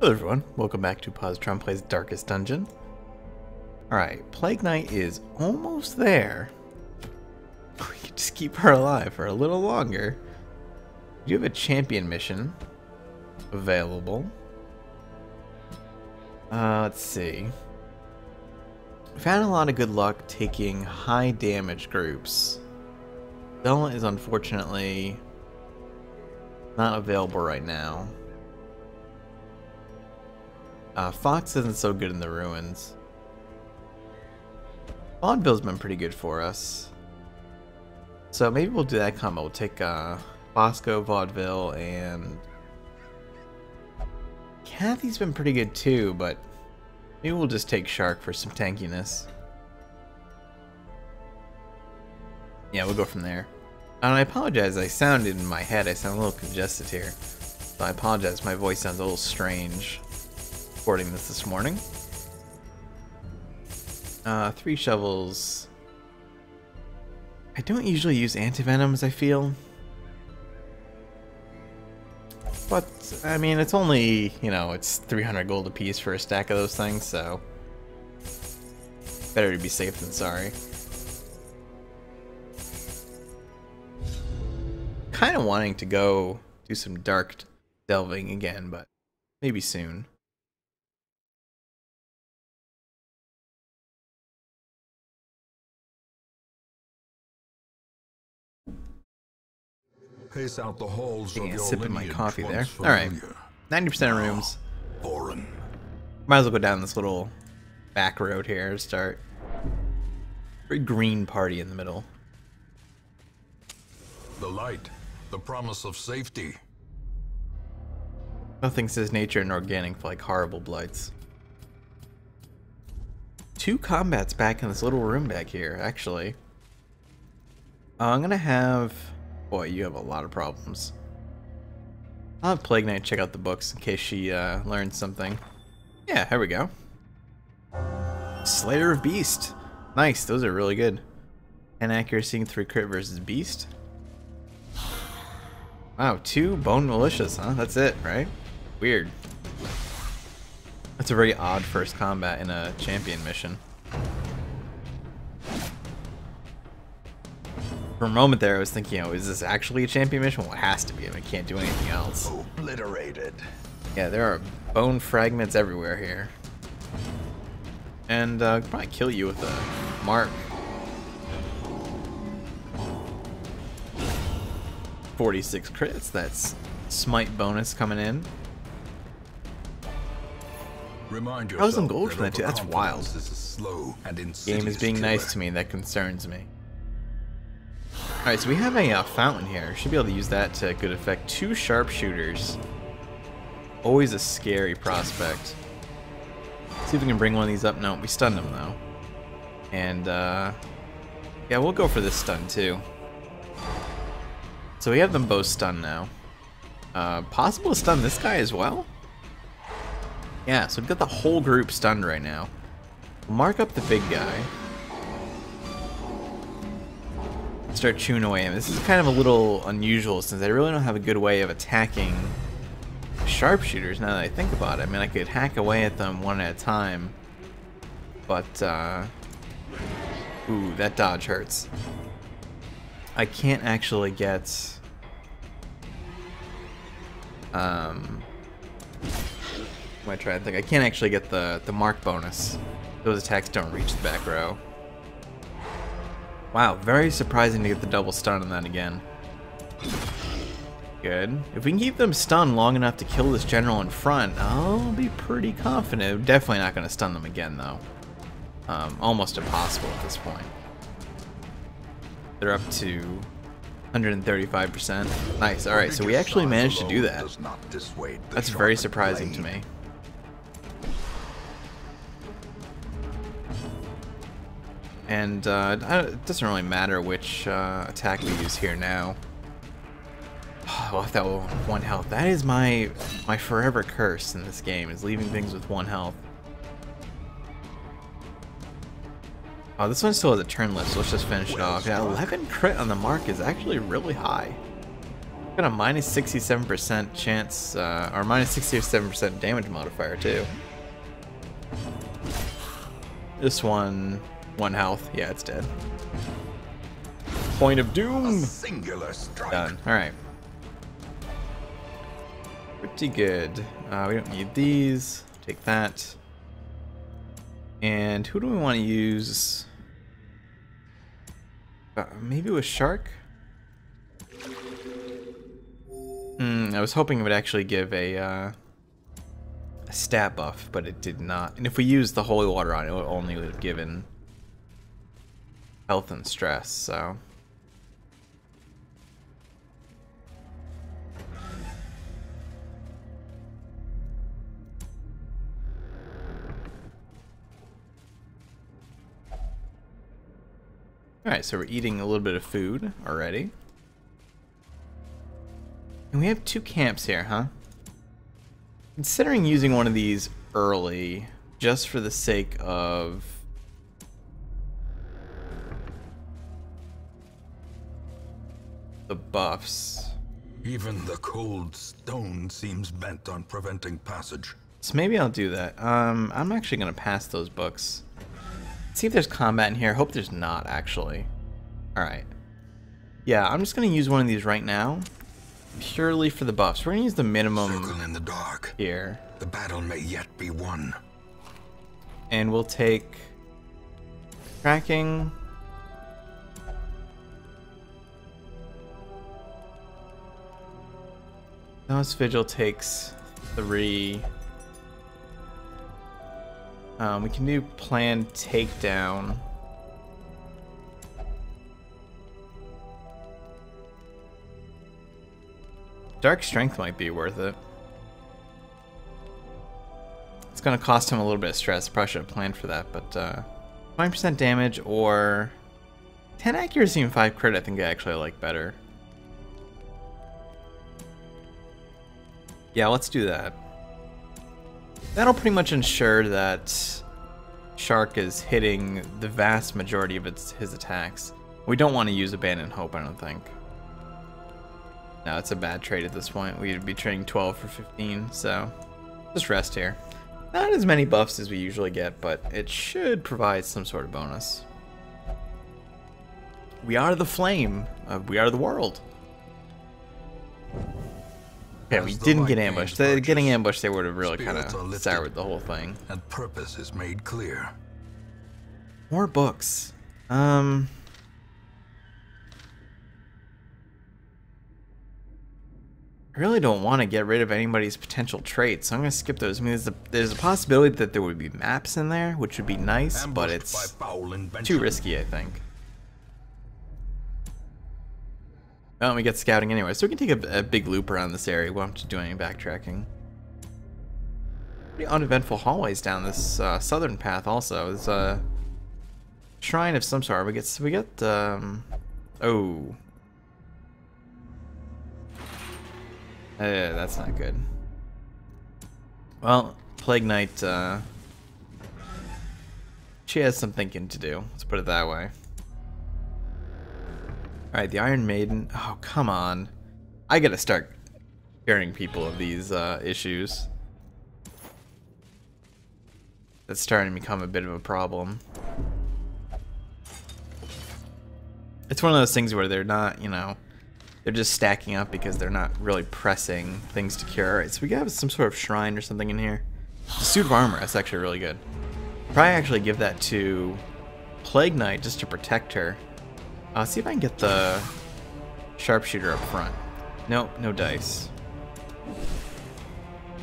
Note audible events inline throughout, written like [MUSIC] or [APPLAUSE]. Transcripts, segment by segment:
Hello everyone, welcome back to Positron Plays Darkest Dungeon. Alright, Plague Knight is almost there. [LAUGHS] We can just keep her alive for a little longer. You have a champion mission available. Uh, let's see. We've had a lot of good luck taking high damage groups. Bella is unfortunately not available right now. Uh, Fox isn't so good in the ruins. Vaudeville's been pretty good for us. So maybe we'll do that combo. We'll take uh, Bosco, Vaudeville, and... Kathy's been pretty good too, but maybe we'll just take Shark for some tankiness. Yeah, we'll go from there. And I apologize, I sounded in my head, I sound a little congested here. So I apologize, my voice sounds a little strange recording this this morning. Uh, three shovels. I don't usually use antivenoms, I feel. But, I mean, it's only, you know, it's 300 gold a piece for a stack of those things, so... Better to be safe than sorry. Kind of wanting to go do some dark delving again, but maybe soon. Pace out the halls of your sip of my coffee there. Alright. 90% of rooms. Foreign. Might as well go down this little back road here to start. Very green party in the middle. The light. The promise of safety. Nothing says nature and organic like horrible blights. Two combats back in this little room back here, actually. Uh, I'm gonna have... Boy, you have a lot of problems. I'll have Plague Knight check out the books in case she uh, learns something. Yeah, here we go. Slayer of Beast. Nice, those are really good. And accuracy three crit versus Beast. Wow, two Bone Militias, huh? That's it, right? Weird. That's a very odd first combat in a champion mission. For a moment there, I was thinking, oh, is this actually a champion mission? Well, it has to be. I, mean, I can't do anything else. Obliterated. Yeah, there are bone fragments everywhere here. And uh, I could probably kill you with a mark. 46 crits, that's smite bonus coming in. Remind yourself Thousand gold for that too, that's wild. overconfidence Is slow and Game is being killer. nice to me, that concerns me. Alright, so we have a uh, fountain here. Should be able to use that to good effect. Two sharpshooters. Always a scary prospect. See if we can bring one of these up. No, we stunned him though. And uh, yeah, we'll go for this stun too. So we have them both stunned now. Uh, possible to stun this guy as well? Yeah, so we've got the whole group stunned right now. Mark up the big guy. Start chewing away him. This is kind of a little unusual since I really don't have a good way of attacking sharpshooters now that I think about it. I mean, I could hack away at them one at a time. But, uh... Ooh, that dodge hurts. I can't actually get... Um... I trying to think? I can't actually get the, the mark bonus. Those attacks don't reach the back row. Wow, very surprising to get the double stun on that again. Good. If we can keep them stunned long enough to kill this general in front, I'll be pretty confident. Definitely not going to stun them again, though. Um, almost impossible at this point. They're up to 135%. Nice, alright, so we actually managed to do that. does not dissuade the That's very surprising to me. And uh, it doesn't really matter which uh, attack we use here now. Oh, that will one health. That is my my forever curse in this game is leaving things with one health. Oh, this one still has a turn left, so let's just finish it off. Yeah, 11 crit on the mark is actually really high. Got a minus 67% chance, uh, or minus 67% damage modifier too. This one, one health. Yeah, it's dead. Point of doom. Singular strike. Done. All right. Pretty good. Uh, we don't need these. Take that. And who do we want to use? Uh, maybe with shark. Hmm. I was hoping it would actually give a, uh, a stat buff, but it did not. And if we use the holy water on it, it would only would have given health and stress. So. Alright, so we're eating a little bit of food already. And we have two camps here, huh? Considering using one of these early, just for the sake of... the buffs. Even the cold stone seems bent on preventing passage. So maybe I'll do that. Um, I'm actually going to pass those books. See if there's combat in here. Hope there's not, actually. Alright. Yeah, I'm just going to use one of these right now. Purely for the buffs. We're going to use the minimum Circle in the dark. here. The battle may yet be won. And we'll take... Tracking. Zealous Vigil takes three. Um, we can do plan takedown. Dark Strength might be worth it. It's gonna cost him a little bit of stress. Probably should have planned for that, but uh, 20% damage or 10 accuracy and 5 crit I think I actually like better. Yeah, let's do that. That'll pretty much ensure that Shark is hitting the vast majority of its his attacks. We don't want to use Abandoned Hope, I don't think. No, it's a bad trade at this point. We'd be trading 12 for 15, so just rest here. Not as many buffs as we usually get, but it should provide some sort of bonus. We are the flame. Uh, we are the world. Yeah, we didn't get ambushed. The, getting ambushed there would have really kind of soured the whole thing. And purpose is made clear. More books. Um. I really don't want to get rid of anybody's potential traits, so I'm going to skip those. I mean, there's a, there's a possibility that there would be maps in there, which would be nice, but it's too risky, I think. Oh, we get scouting anyway, so we can take a, a big loop around this area. We won't have to do any backtracking. Pretty uneventful hallways down this uh, southern path. Also, there's a shrine of some sort. We get we get um oh. Uh, that's not good. Well, Plague Knight, uh, she has some thinking to do. Let's put it that way. Alright, the Iron Maiden. Oh, come on. I gotta start curing people of these uh, issues. That's starting to become a bit of a problem. It's one of those things where they're not, you know, they're just stacking up because they're not really pressing things to cure. Alright, so we have some sort of shrine or something in here. The suit of armor, that's actually really good. Probably actually give that to Plague Knight just to protect her. Uh, see if I can get the sharpshooter up front. Nope, no dice.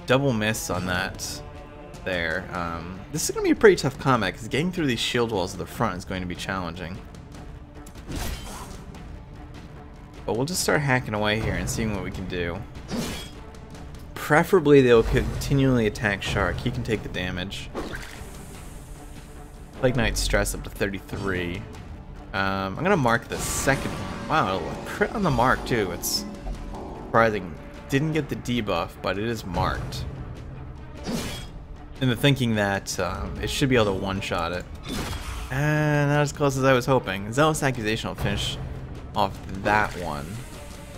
Double miss on that there. Um, this is going to be a pretty tough combat because getting through these shield walls at the front is going to be challenging. But we'll just start hacking away here and seeing what we can do. Preferably they'll continually attack Shark. He can take the damage. Plague Knight stress up to 33. Um, I'm gonna mark the second one. Wow, crit on the mark too. It's surprising. Didn't get the debuff, but it is marked. In the thinking that um, it should be able to one-shot it. And not as close as I was hoping. Zealous Accusation will finish off that one.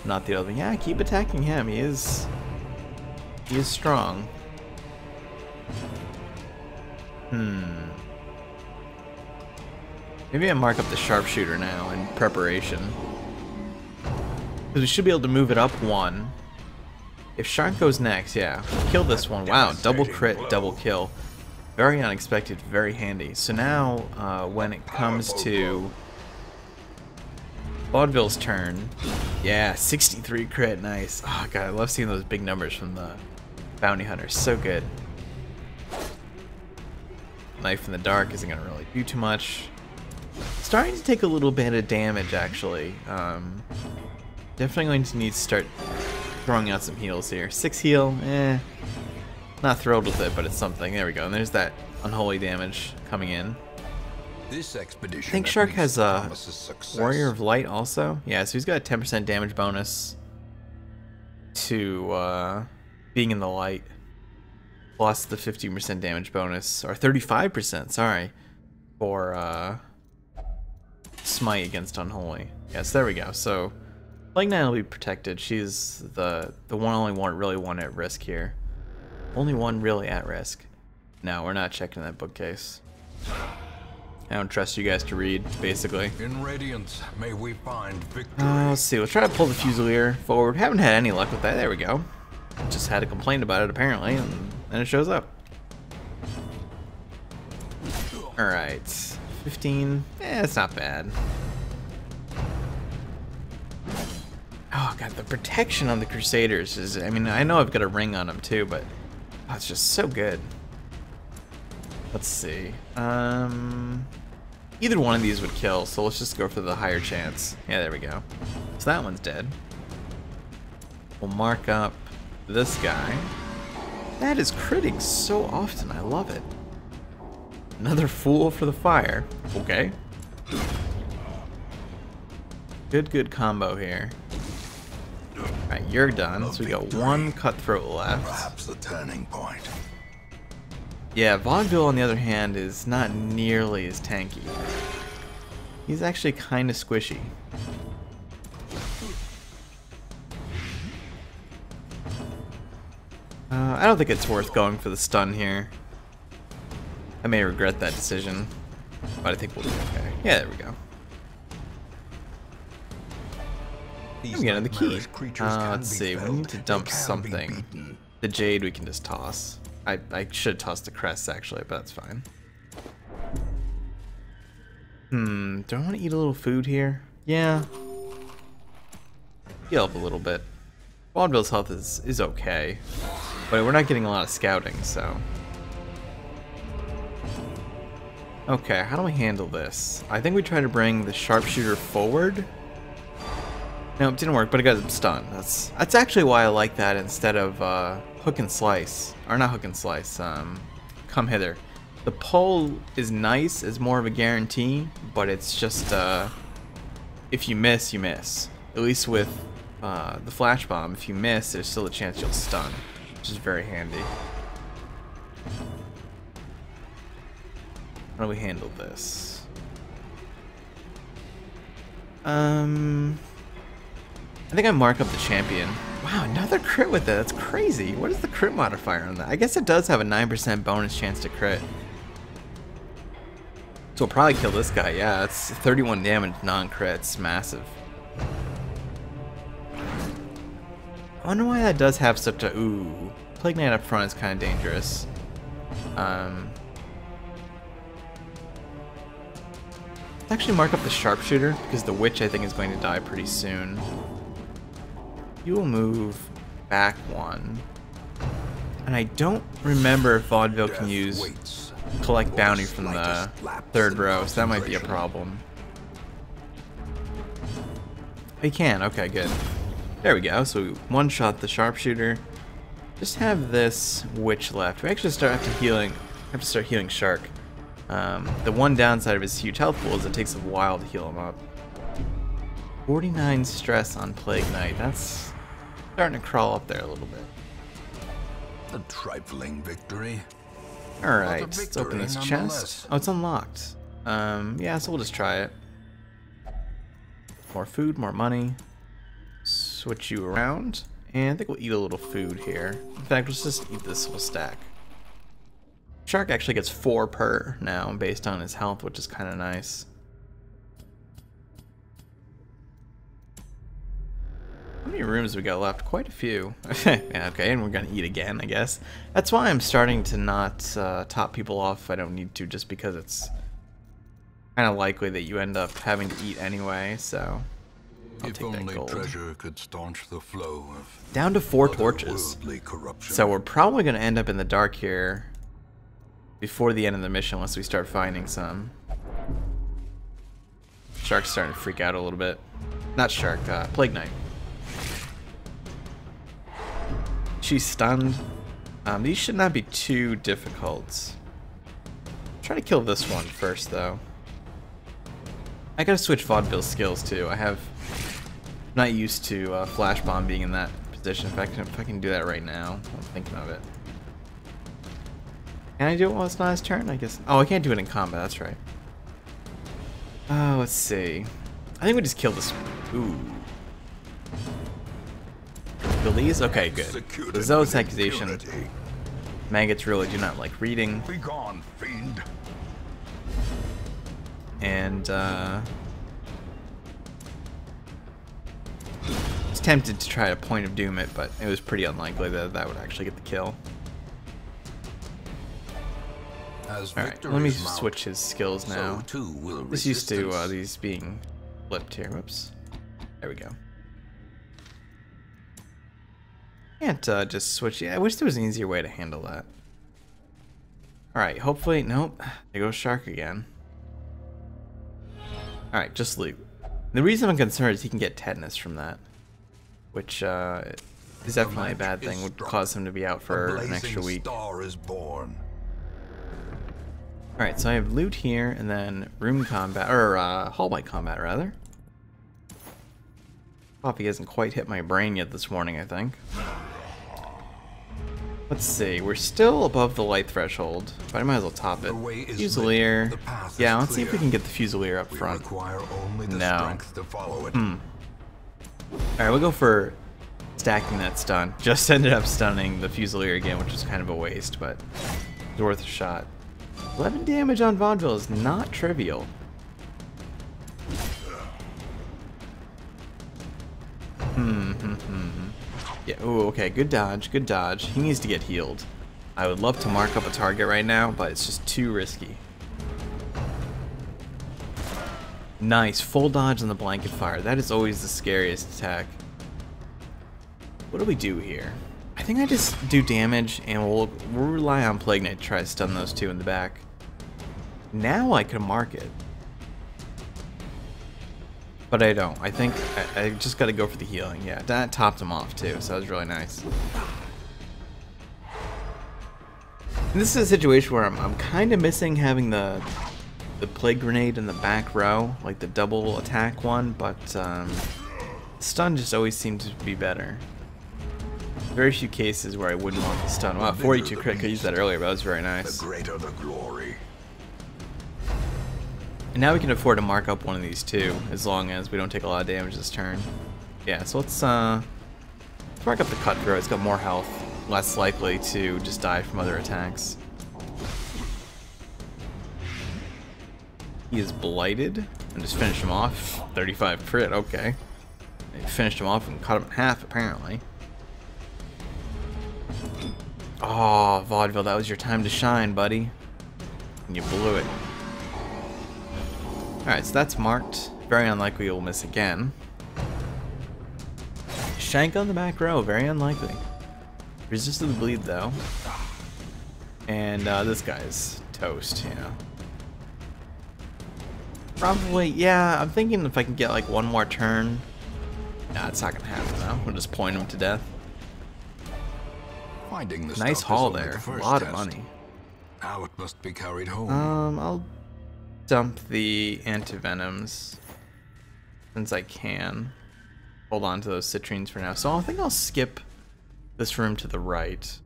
not the other. one. Yeah, keep attacking him. He is he is strong. Hmm. Maybe I mark up the sharpshooter now in preparation. Because we should be able to move it up one. If Shark goes next, yeah. Kill this one. Wow, double crit, double kill. Very unexpected, very handy. So now, uh, when it comes to Vaudeville's turn, yeah, 63 crit, nice. Oh god, I love seeing those big numbers from the bounty hunters. So good. Knife in the dark isn't gonna really do too much. Starting to take a little bit of damage, actually. Um, definitely going to need to start throwing out some heals here. Six heal, eh. Not thrilled with it, but it's something. There we go. And there's that unholy damage coming in. This expedition I think Shark has a Warrior of Light also. Yeah, so he's got a 10% damage bonus to uh, being in the light. Plus the 15% damage bonus, or 35%, sorry, for uh, Smite against Unholy. Yes, there we go. So, Plague Knight will be protected. She's the the one only one really one at risk here. Only one really at risk. No, we're not checking that bookcase. I don't trust you guys to read, basically. In Radiance, may we find victory. Uh, let's see. Let's try to pull the Fusilier forward. Haven't had any luck with that. There we go. Just had to complain about it, apparently, and then it shows up. Alright. 15. Eh, it's not bad. Oh, God, the protection on the Crusaders is... I mean, I know I've got a ring on them, too, but... Oh, it's just so good. Let's see. Um... Either one of these would kill, so let's just go for the higher chance. Yeah, there we go. So that one's dead. We'll mark up this guy. That is critting so often. I love it. Another fool for the fire. Okay. Good, good combo here. Alright, you're done. So we got one cutthroat left. Perhaps the turning point. Yeah, Vaudeville, on the other hand, is not nearly as tanky. He's actually kind of squishy. Uh, I don't think it's worth going for the stun here. I may regret that decision, but I think we'll do okay. Yeah, there we go. I'm getting the key. Uh, let's see, we need to dump something. The jade we can just toss. I, I should toss the crest actually, but that's fine. Hmm, do I want to eat a little food here? Yeah. Heal up a little bit. Vaudeville's health is, is okay, but we're not getting a lot of scouting, so... Okay, how do we handle this? I think we try to bring the sharpshooter forward. No, it didn't work, but it got him stunned. That's that's actually why I like that instead of uh, hook and slice. Or not hook and slice, um, come hither. The pull is nice, is more of a guarantee, but it's just, uh, if you miss, you miss. At least with uh, the flash bomb, if you miss, there's still a chance you'll stun, which is very handy. How do we handle this? Um, I think I mark up the champion. Wow, another crit with it. That's crazy. What is the crit modifier on that? I guess it does have a 9% bonus chance to crit. So we'll probably kill this guy. Yeah, it's 31 damage, non-crits. Massive. I wonder why that does have such a... Ooh. Plague Knight up front is kind of dangerous. Um, let's actually mark up the Sharpshooter, because the Witch, I think, is going to die pretty soon. You will move back one. And I don't remember if Vaudeville can use collect bounty from the third row, so that might be a problem. He can, okay, good. There we go, so we one-shot the sharpshooter. Just have this witch left. We actually start have to healing, have to start healing Shark. Um, the one downside of his huge health pool is it takes a while to heal him up. 49 stress on Plague Knight, that's starting to crawl up there a little bit. A trifling victory. Alright, let's open this chest. Oh, it's unlocked. Um, yeah, so we'll just try it. More food, more money. switch you around. And I think we'll eat a little food here. In fact, let's just eat this whole stack. Shark actually gets four per now based on his health, which is kind of nice. How many rooms we got left? Quite a few. [LAUGHS] yeah, okay, and we're gonna eat again, I guess. That's why I'm starting to not uh, top people off if I don't need to, just because it's kind of likely that you end up having to eat anyway, so... I'll if only treasure could staunch the flow of down to four torches. So we're probably going to end up in the dark here before the end of the mission unless we start finding some. Shark's starting to freak out a little bit. Not Shark, uh, Plague Knight. She's stunned. Um, these should not be too difficult. Try to kill this one first, though. I gotta switch Vaudeville skills, too. I have... I'm not used to uh, Flash Bomb being in that position. If I, can, if I can do that right now, I'm thinking of it. Can I do it while it's not his turn? I guess. Oh, I can't do it in combat. That's right. Oh, let's see. I think we just kill this. Ooh. These? Okay, good. The Zealot's accusation. Maggots really do not like reading. Be gone, fiend. And, uh... I was tempted to try to point of doom it, but it was pretty unlikely that that would actually get the kill. Alright, let me mount, switch his skills now. So this used to uh, these being flipped here. Whoops. There we go. Can't uh, just switch. Yeah, I wish there was an easier way to handle that. Alright, hopefully, nope. There goes Shark again. Alright, just loot. The reason I'm concerned is he can get tetanus from that. Which uh, is definitely a bad thing. Would cause him to be out for an extra week. Star is born. Alright, so I have loot here, and then room combat, or uh, hallway combat, rather. Coffee hasn't quite hit my brain yet this morning, I think. Let's see, we're still above the light threshold, but I might as well top it. Fusilier. Yeah, let's see if we can get the Fusilier up front. No. Hmm. Alright, we'll go for stacking that stun. Just ended up stunning the Fusilier again, which is kind of a waste, but it's worth a shot. 11 damage on Vaudeville is not trivial. Hmm, hmm, hmm. Yeah, ooh, okay, good dodge, good dodge. He needs to get healed. I would love to mark up a target right now, but it's just too risky. Nice, full dodge on the blanket fire. That is always the scariest attack. What do we do here? I think I just do damage and we'll, we'll rely on Plague Knight to try to stun those two in the back. Now I can mark it. But I don't. I think I, I just got to go for the healing. Yeah, that topped him off too, so that was really nice. And this is a situation where I'm, I'm kind of missing having the the plague grenade in the back row, like the double attack one, but um, stun just always seems to be better. Very few cases where I wouldn't want the stun. Wow, 42 crit, could use that earlier, but that was very nice. The greater the glory. And now we can afford to mark up one of these too, as long as we don't take a lot of damage this turn. Yeah, so let's, uh, let's mark up the Cutthroat. It's got more health, less likely to just die from other attacks. He is blighted, and just finish him off. 35 crit, okay. They finished him off and cut him in half, apparently. Oh, Vaudeville, that was your time to shine, buddy. And you blew it. Alright, so that's marked. Very unlikely you'll miss again. Shank on the back row, very unlikely. Resisted the bleed though. And uh, this guy's toast, you know. Probably, yeah, I'm thinking if I can get like one more turn. Nah, it's not gonna happen though. We'll just point him to death. Finding the nice haul there. The a lot test. of money. Now it must be carried home. Um, I'll dump the antivenoms since I can. Hold on to those citrines for now. So I think I'll skip this room to the right.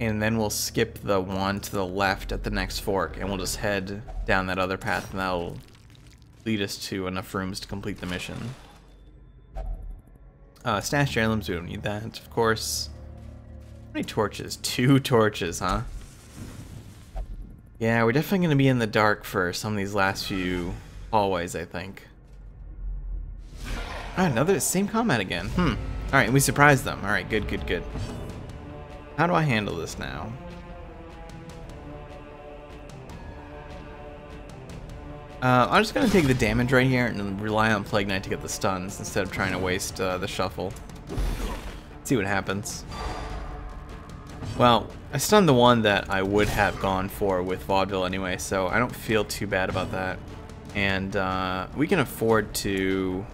And then we'll skip the one to the left at the next fork and we'll just head down that other path and that'll lead us to enough rooms to complete the mission. Uh, stash heirlooms, we don't need that, of course. How many torches? Two torches, huh? Yeah, we're definitely going to be in the dark for some of these last few hallways, I think. Oh, another, same combat again. Hmm. Alright, we surprised them. Alright, good, good, good. How do I handle this now? Uh, I'm just gonna take the damage right here and rely on Plague Knight to get the stuns instead of trying to waste uh, the shuffle. See what happens. Well, I stunned the one that I would have gone for with Vaudeville anyway, so I don't feel too bad about that. And uh, we can afford to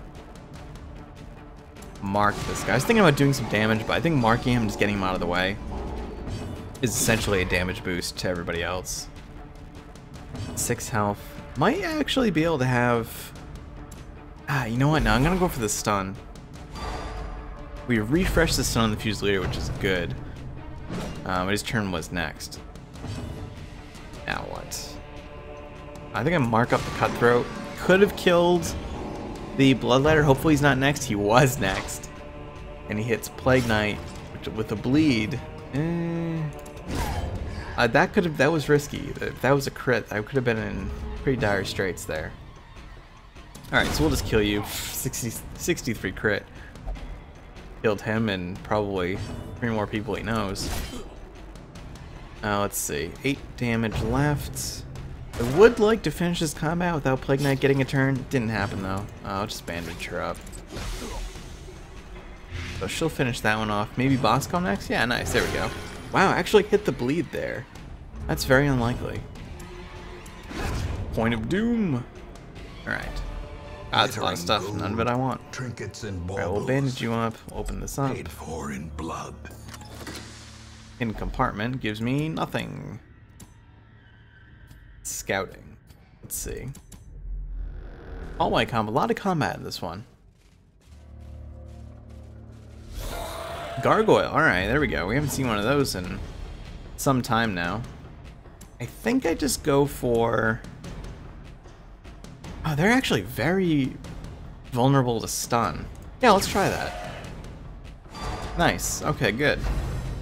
mark this guy. I was thinking about doing some damage, but I think marking him, just getting him out of the way, is essentially a damage boost to everybody else. Six health. Might actually be able to have... Ah, you know what? Now I'm going to go for the stun. We refreshed the stun on the Fusilier, which is good. Um, his turn was next. Now what? I think I mark up the Cutthroat. Could have killed the Bloodletter. Hopefully he's not next. He was next. And he hits Plague Knight with a bleed. Eh. Uh, that could have that was risky. If that was a crit, I could have been in pretty dire straits there. Alright, so we'll just kill you. 60, 63 crit. Killed him and probably three more people he knows. Uh, let's see. 8 damage left. I would like to finish this combat without Plague Knight getting a turn. Didn't happen though. Uh, I'll just bandage her up. So she'll finish that one off. Maybe Bosco next? Yeah, nice. There we go. Wow, actually hit the bleed there. That's very unlikely. Point of doom. Alright. Ah, that's a lot of stuff. None of it I want. Trinkets and Alright, we'll bandage you up. Open this up. Paid for in blood. In compartment gives me nothing. Scouting. Let's see. All white combat. A lot of combat in this one. Gargoyle. Alright, there we go. We haven't seen one of those in some time now. I think I just go for... Oh, they're actually very vulnerable to stun. Yeah, let's try that. Nice. Okay, good.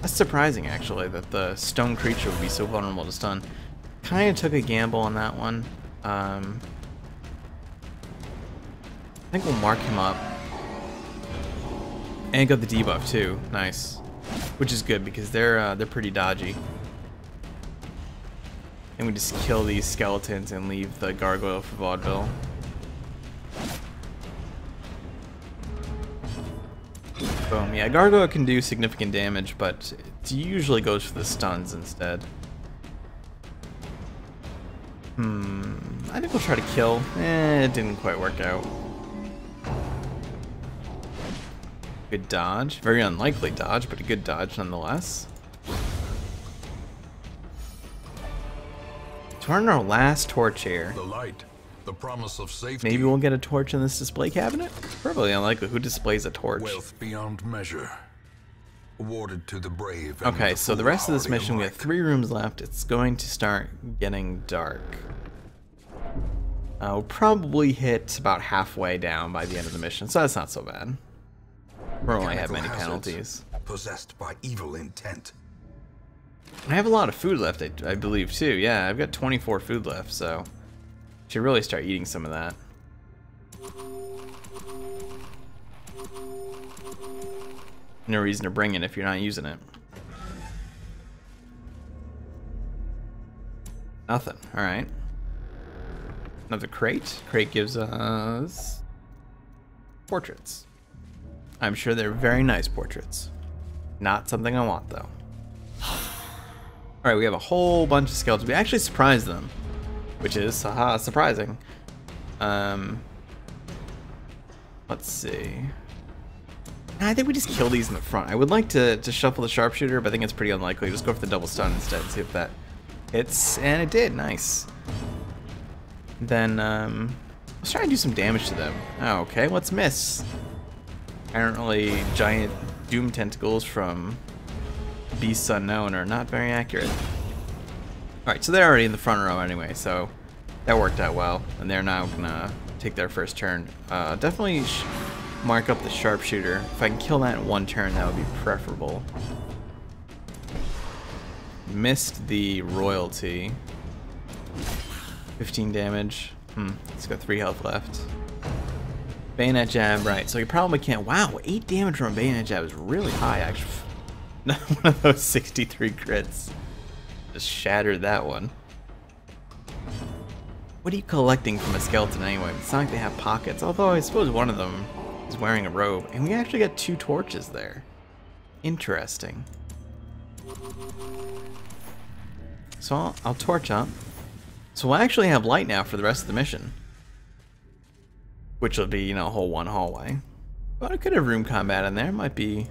That's surprising, actually, that the stone creature would be so vulnerable to stun. Kind of took a gamble on that one. Um, I think we'll mark him up. And got the debuff too. Nice. Which is good because they're uh, they're pretty dodgy. And we just kill these skeletons and leave the gargoyle for vaudeville. Boom. Yeah, gargoyle can do significant damage, but it usually goes for the stuns instead. Hmm. I think we'll try to kill. Eh, it didn't quite work out. Good dodge. Very unlikely dodge, but a good dodge nonetheless. Turn our last torch here. The light, the promise of safety. Maybe we'll get a torch in this display cabinet? Probably unlikely. Who displays a torch? Wealth beyond measure. Awarded to the brave. Okay, the so the rest of this foolhardy mission, we have three rooms left. It's going to start getting dark. Uh, we'll probably hit about halfway down by the end of the mission, so that's not so bad. We won't have many penalties. Possessed by evil intent. I have a lot of food left, I, I believe, too. Yeah, I've got 24 food left, so should really start eating some of that. No reason to bring it if you're not using it. Nothing. All right. Another crate. Crate gives us portraits. I'm sure they're very nice portraits. Not something I want though. [SIGHS] Alright, we have a whole bunch of skeletons. We actually surprised them. Which is, haha, surprising. Um, let's see. I think we just kill these in the front. I would like to, to shuffle the sharpshooter, but I think it's pretty unlikely. Just go for the double stun instead and see if that hits. And it did, nice. Then, um, let's try and do some damage to them. Oh, okay, let's miss. Apparently, giant doom tentacles from Beasts Unknown are not very accurate. Alright, so they're already in the front row anyway, so that worked out well. And they're now gonna take their first turn. Uh, definitely mark up the sharpshooter. If I can kill that in one turn, that would be preferable. Missed the royalty. 15 damage. Hmm, it's got 3 health left. Bayonet jab, right. So he probably can't. Wow, 8 damage from a bayonet jab is really high, actually. [LAUGHS] one of those 63 crits. Just shattered that one. What are you collecting from a skeleton anyway? It's not like they have pockets, although I suppose one of them is wearing a robe. And we actually got two torches there. Interesting. So I'll, I'll torch up. So we'll actually have light now for the rest of the mission. Which will be, you know, a whole one hallway. But I could have room combat in there. Might be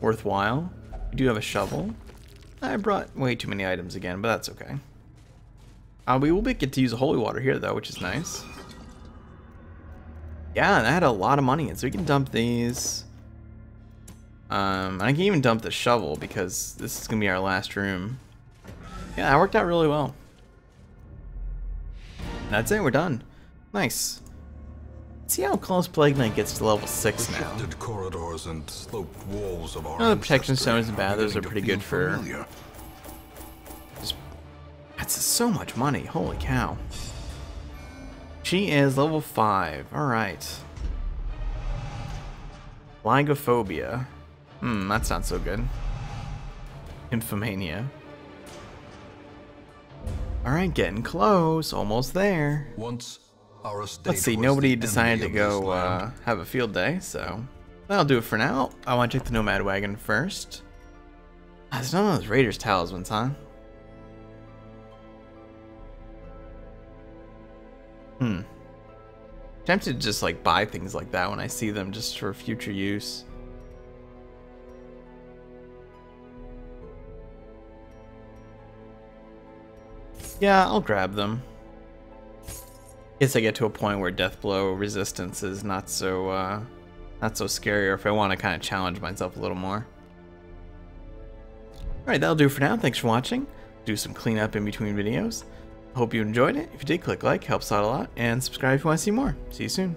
worthwhile. We do have a shovel. I brought way too many items again, but that's okay. Uh, we will get to use holy water here, though, which is nice. Yeah, and I had a lot of money so we can dump these. Um, I can even dump the shovel, because this is going to be our last room. Yeah, that worked out really well. That's it, we're done. Nice. See how close Plague Knight gets to level 6 now. corridors and sloped walls of our the protection stones and bathers are pretty good for- familiar. That's so much money, holy cow. She is level 5, alright. Lygophobia. Hmm, that's not so good. Nymphomania. Alright, getting close, almost there. Once Let's see, nobody decided to envy of this go uh, have a field day, so that'll do it for now. I want to check the Nomad Wagon first. Ah, There's none of those Raiders talismans, huh? Hmm. Tempted to just like buy things like that when I see them just for future use. Yeah, I'll grab them. Guess I get to a point where death blow resistance is not so uh, not so scary, or if I want to kind of challenge myself a little more. Alright, that'll do for now. Thanks for watching. Do some cleanup in between videos. Hope you enjoyed it. If you did, click like, helps out a lot, and subscribe if you want to see more. See you soon.